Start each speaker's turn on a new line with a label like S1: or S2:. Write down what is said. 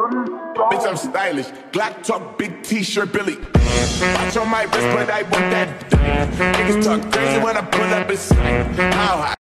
S1: Bitch, I'm stylish. Glock talk, big t-shirt, Billy. Watch on my wrist, but I want that. Niggas talk crazy when I pull up inside. How high?